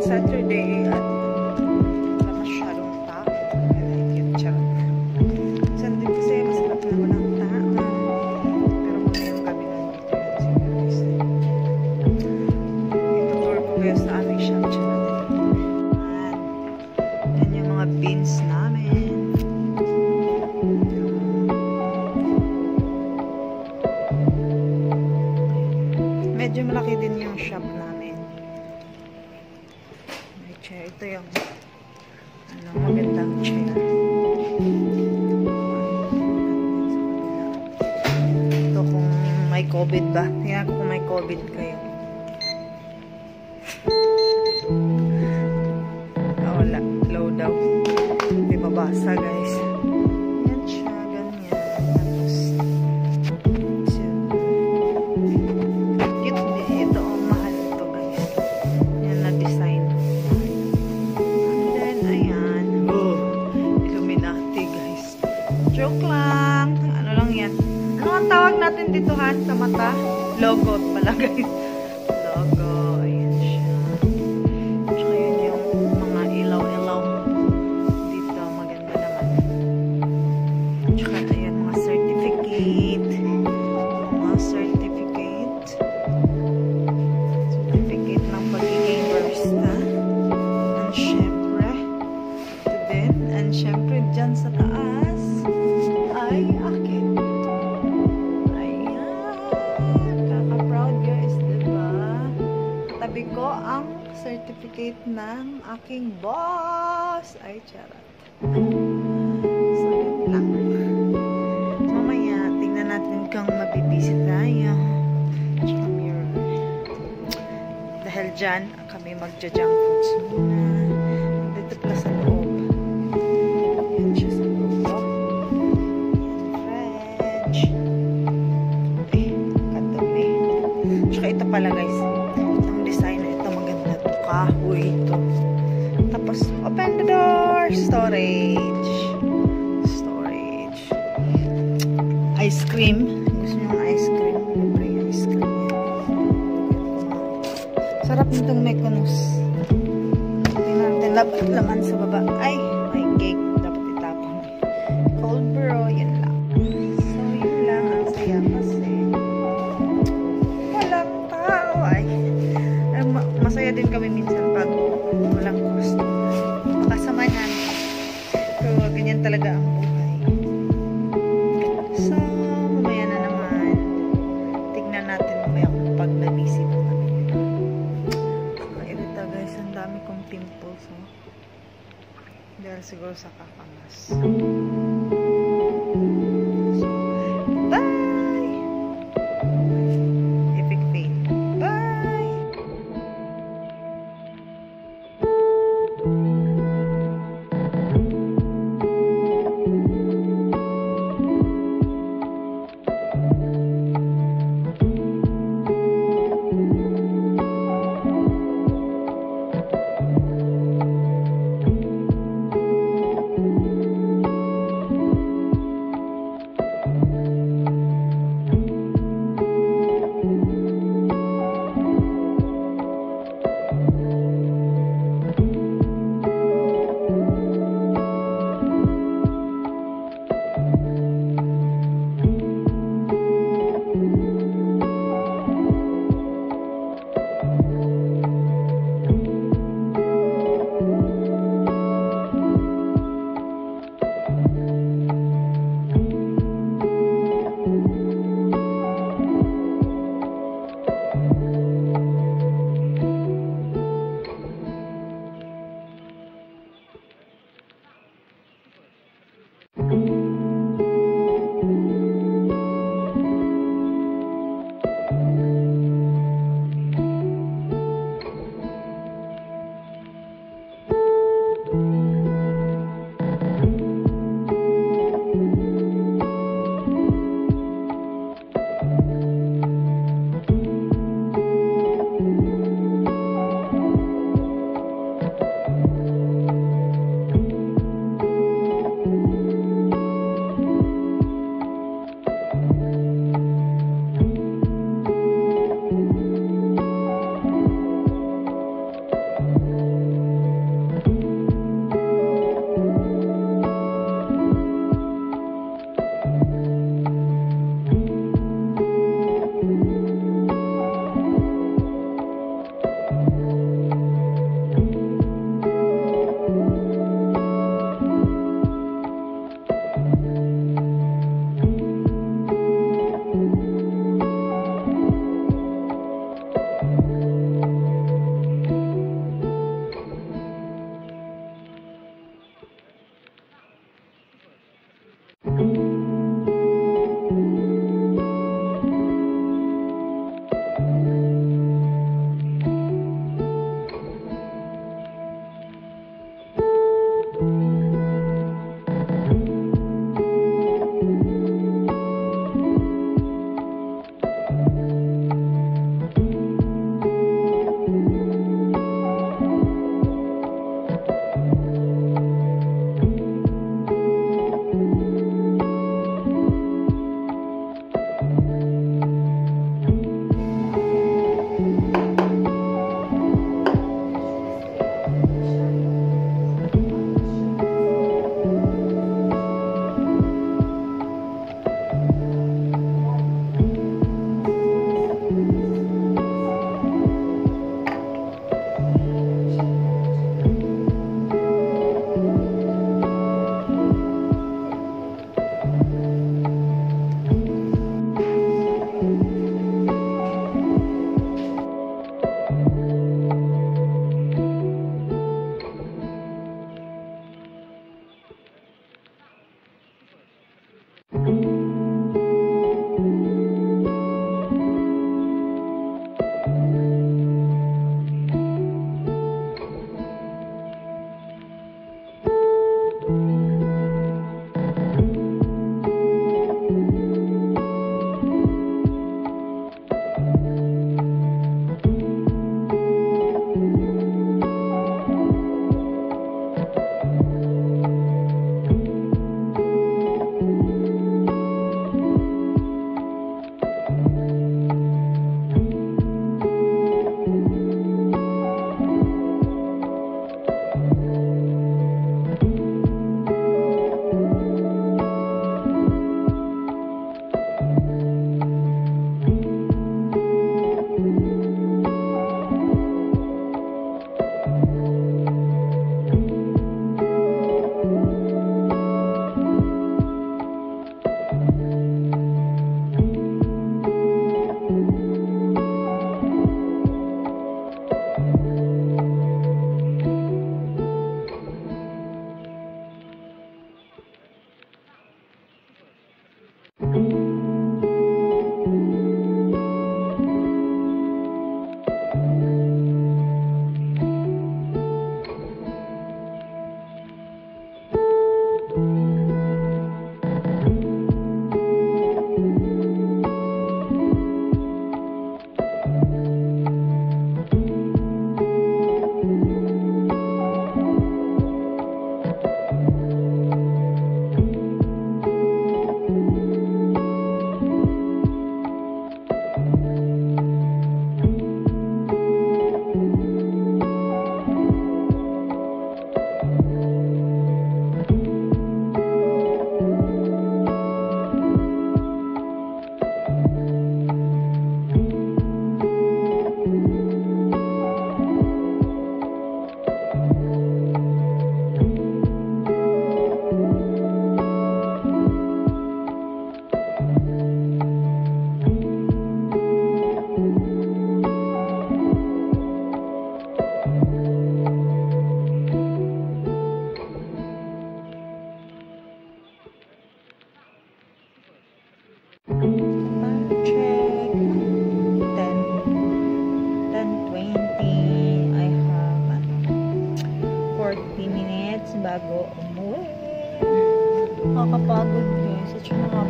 kahit Saturday at wala masyadong tao. Ayun, charot. Sunday kasi masarap na walang tao. Pero mamayang gabi na magtulog si guys. Itutur ko kayo sa aming shop. Charot. Yan yung mga beans namin. Medyo malaki din yung shop na COVID ba? Tingnan ko kung may COVID kayo. Ah, wala. Low daw. Hindi mabasa, guys. Boss. Ay, charot. So, yun lang. Mamaya, tingnan natin kung mabibisi tayo. Dahil dyan, kami magja-junk foods muna. Dito pala sa loob. Yan siya sa loob. French. Ay, kadumi. Tsaka pala guys design na ito. Maganda ito. Kahoy ito. Storage. Storage. Ice cream. Gusto nyo ng ice cream? Libre ice cream. Sarap nitong mekonos. Tingnan natin. Laman sa baba. Ay,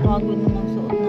nakakapagod namang suot